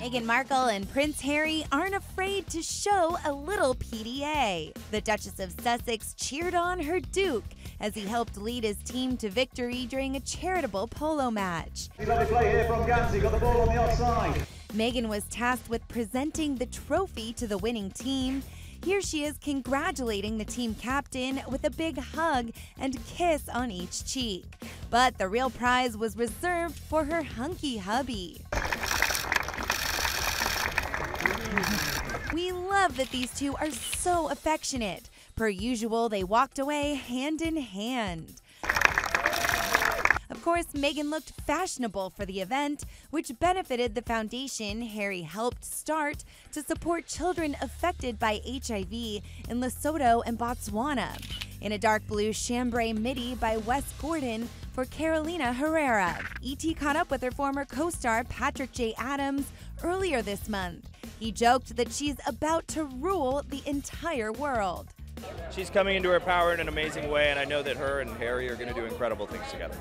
Meghan Markle and Prince Harry aren't afraid to show a little PDA. The Duchess of Sussex cheered on her Duke as he helped lead his team to victory during a charitable polo match. Lovely play here from got the ball on the offside. Meghan was tasked with presenting the trophy to the winning team. Here she is congratulating the team captain with a big hug and kiss on each cheek. But the real prize was reserved for her hunky hubby. We love that these two are so affectionate. Per usual, they walked away hand in hand. Of course, Meghan looked fashionable for the event, which benefited the foundation Harry helped start to support children affected by HIV in Lesotho and Botswana. In a dark blue chambray midi by Wes Gordon for Carolina Herrera. ET caught up with her former co star Patrick J. Adams earlier this month. He joked that she's about to rule the entire world. She's coming into her power in an amazing way, and I know that her and Harry are going to do incredible things together.